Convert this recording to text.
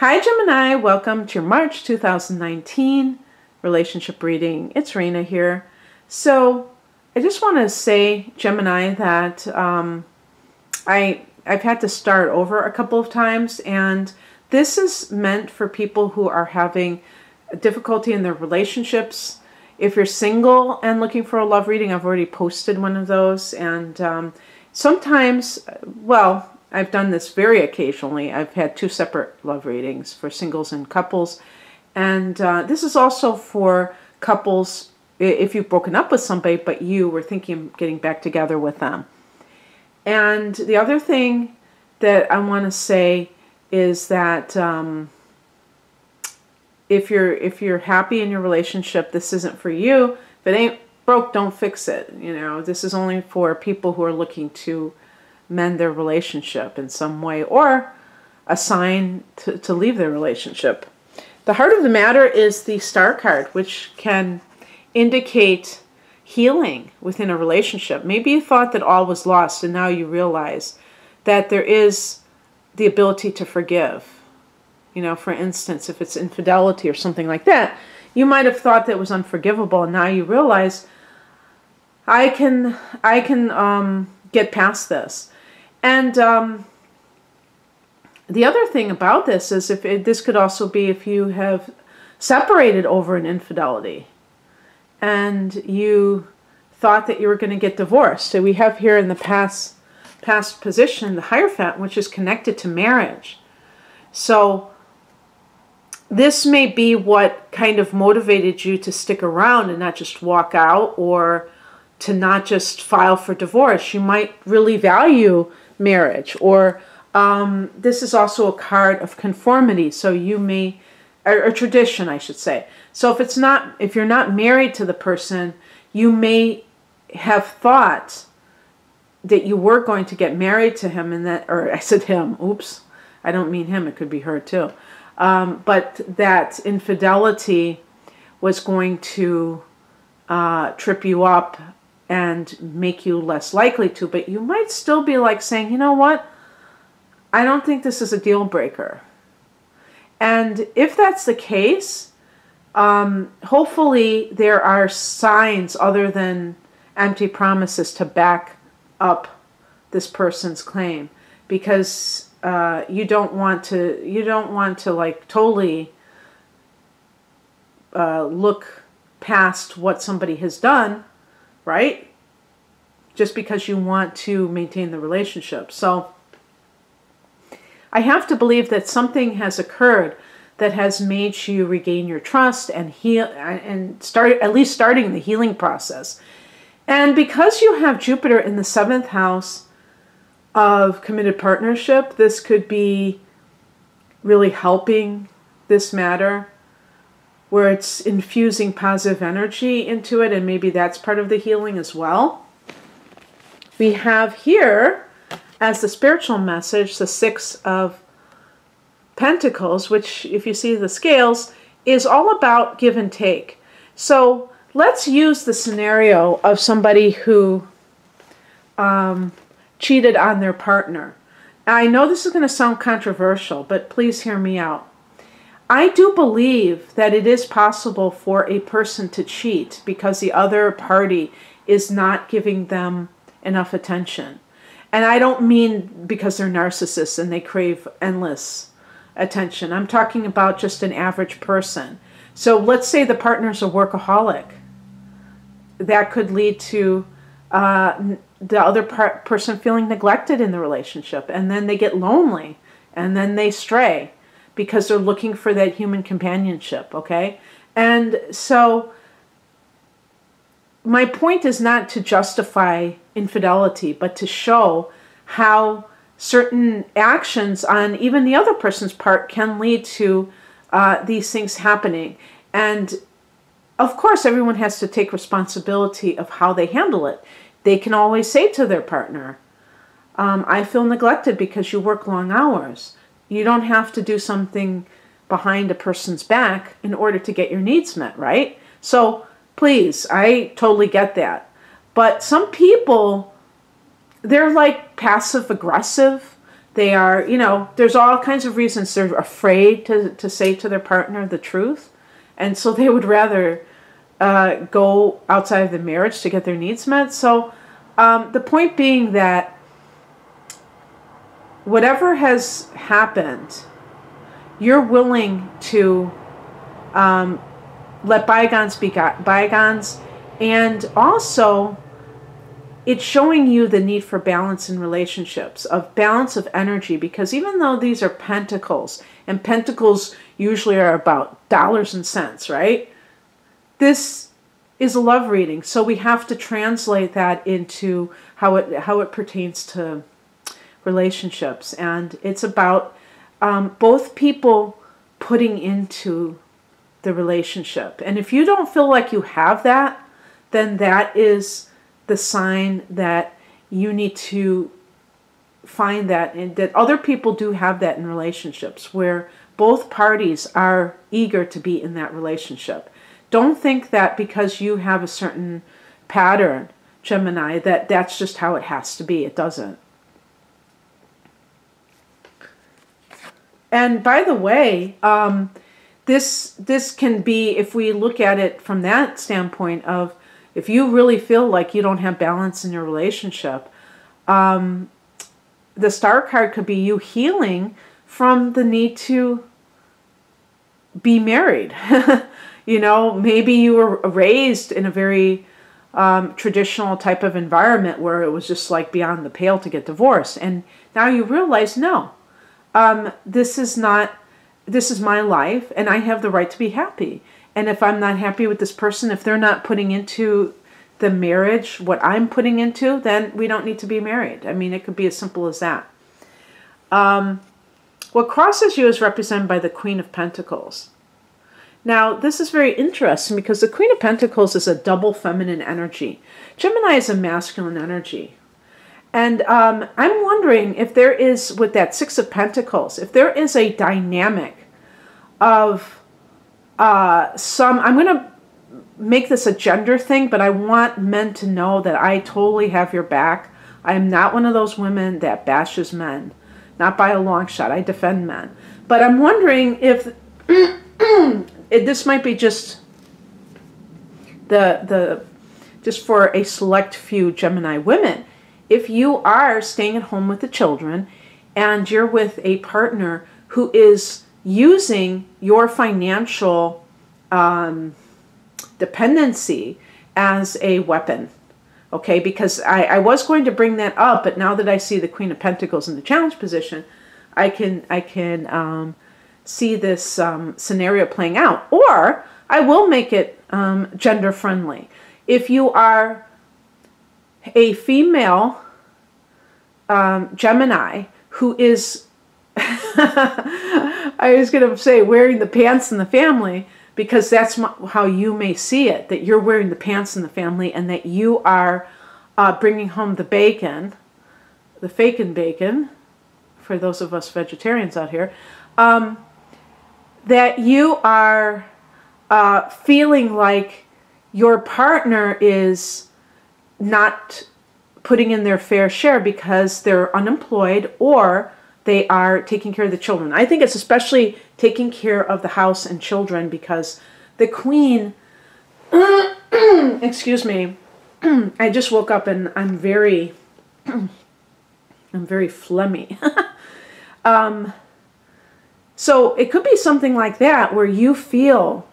Hi, Gemini. Welcome to your March 2019 relationship reading. It's Raina here. So, I just want to say, Gemini, that um, I I've had to start over a couple of times, and this is meant for people who are having difficulty in their relationships. If you're single and looking for a love reading, I've already posted one of those, and um, sometimes, well, I've done this very occasionally. I've had two separate love readings for singles and couples. And uh, this is also for couples if you've broken up with somebody, but you were thinking of getting back together with them. And the other thing that I want to say is that um, if you're if you're happy in your relationship, this isn't for you. If it ain't broke, don't fix it. You know, this is only for people who are looking to mend their relationship in some way or a sign to, to leave their relationship. The heart of the matter is the star card, which can indicate healing within a relationship. Maybe you thought that all was lost and now you realize that there is the ability to forgive. You know, for instance, if it's infidelity or something like that, you might have thought that was unforgivable and now you realize I can I can um, get past this. And um, the other thing about this is if it, this could also be if you have separated over an infidelity and you thought that you were going to get divorced. So we have here in the past past position the Hierophant, which is connected to marriage. So this may be what kind of motivated you to stick around and not just walk out or to not just file for divorce. You might really value marriage. Or um, this is also a card of conformity. So you may, or, or tradition, I should say. So if it's not, if you're not married to the person, you may have thought that you were going to get married to him and that, or I said him, oops, I don't mean him, it could be her too. Um, but that infidelity was going to uh, trip you up and make you less likely to, but you might still be like saying, you know what? I don't think this is a deal breaker. And if that's the case, um, hopefully there are signs other than empty promises to back up this person's claim because uh, you don't want to you don't want to like totally uh, look past what somebody has done right? Just because you want to maintain the relationship. So I have to believe that something has occurred that has made you regain your trust and heal and start at least starting the healing process. And because you have Jupiter in the seventh house of committed partnership, this could be really helping this matter where it's infusing positive energy into it, and maybe that's part of the healing as well. We have here, as the spiritual message, the Six of Pentacles, which, if you see the scales, is all about give and take. So let's use the scenario of somebody who um, cheated on their partner. I know this is going to sound controversial, but please hear me out. I do believe that it is possible for a person to cheat because the other party is not giving them enough attention. And I don't mean because they're narcissists and they crave endless attention. I'm talking about just an average person. So let's say the partner's a workaholic. That could lead to uh, the other part, person feeling neglected in the relationship, and then they get lonely, and then they stray because they're looking for that human companionship, okay? And so my point is not to justify infidelity, but to show how certain actions on even the other person's part can lead to uh, these things happening. And of course, everyone has to take responsibility of how they handle it. They can always say to their partner, um, I feel neglected because you work long hours. You don't have to do something behind a person's back in order to get your needs met, right? So please, I totally get that. But some people, they're like passive aggressive. They are, you know, there's all kinds of reasons they're afraid to, to say to their partner the truth. And so they would rather uh, go outside of the marriage to get their needs met. So um, the point being that whatever has happened, you're willing to um, let bygones be bygones, and also it's showing you the need for balance in relationships, of balance of energy, because even though these are pentacles, and pentacles usually are about dollars and cents, right? This is a love reading, so we have to translate that into how it how it pertains to relationships, and it's about um, both people putting into the relationship. And if you don't feel like you have that, then that is the sign that you need to find that and that other people do have that in relationships where both parties are eager to be in that relationship. Don't think that because you have a certain pattern, Gemini, that that's just how it has to be. It doesn't. And by the way, um, this this can be if we look at it from that standpoint of if you really feel like you don't have balance in your relationship, um, the star card could be you healing from the need to be married. you know, maybe you were raised in a very um, traditional type of environment where it was just like beyond the pale to get divorced, and now you realize no, um, this is not this is my life and I have the right to be happy. And if I'm not happy with this person, if they're not putting into the marriage what I'm putting into, then we don't need to be married. I mean, it could be as simple as that. Um, what crosses you is represented by the Queen of Pentacles. Now, this is very interesting because the Queen of Pentacles is a double feminine energy. Gemini is a masculine energy. And um, I'm wondering if there is, with that Six of Pentacles, if there is a dynamic of uh, some, I'm going to make this a gender thing, but I want men to know that I totally have your back. I am not one of those women that bashes men, not by a long shot. I defend men. But I'm wondering if this might be just the the just for a select few Gemini women if you are staying at home with the children and you're with a partner who is using your financial um, dependency as a weapon. Okay, because I, I was going to bring that up, but now that I see the Queen of Pentacles in the challenge position, I can I can um, see this um, scenario playing out. Or I will make it um, gender friendly. If you are a female um, Gemini who is, I was going to say, wearing the pants in the family because that's how you may see it that you're wearing the pants in the family and that you are uh, bringing home the bacon, the fake and bacon, for those of us vegetarians out here, um, that you are uh, feeling like your partner is not putting in their fair share because they're unemployed or they are taking care of the children. I think it's especially taking care of the house and children because the queen, excuse me, I just woke up and I'm very, I'm very phlegmy. um, so it could be something like that where you feel